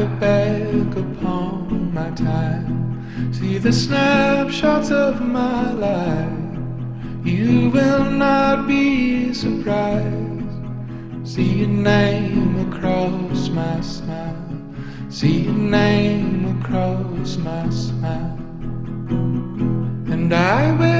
look back upon my time, see the snapshots of my life, you will not be surprised. See your name across my smile, see your name across my smile, and I will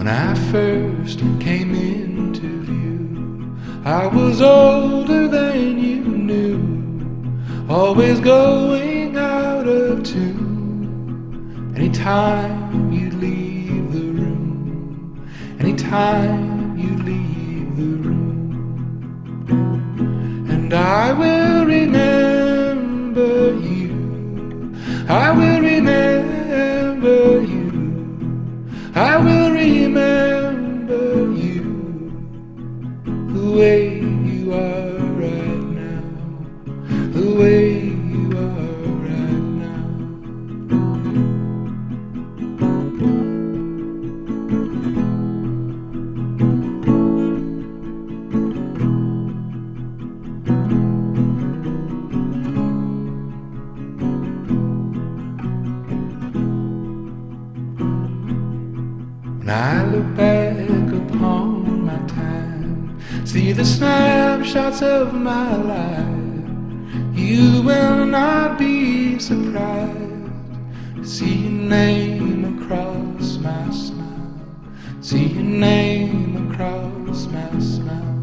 When I first came into view, I was older than you knew, always going out of tune. Anytime you leave the room, anytime you leave the room, and I will I will remember you the way you are I look back upon my time, see the snapshots of my life, you will not be surprised. See your name across my smile, see your name across my smile,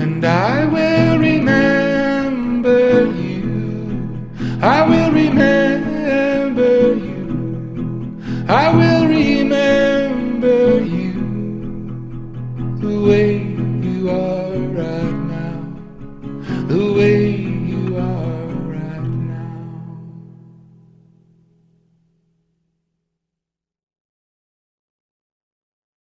and I will remember you. I will remember you. I will the way you are right now, the way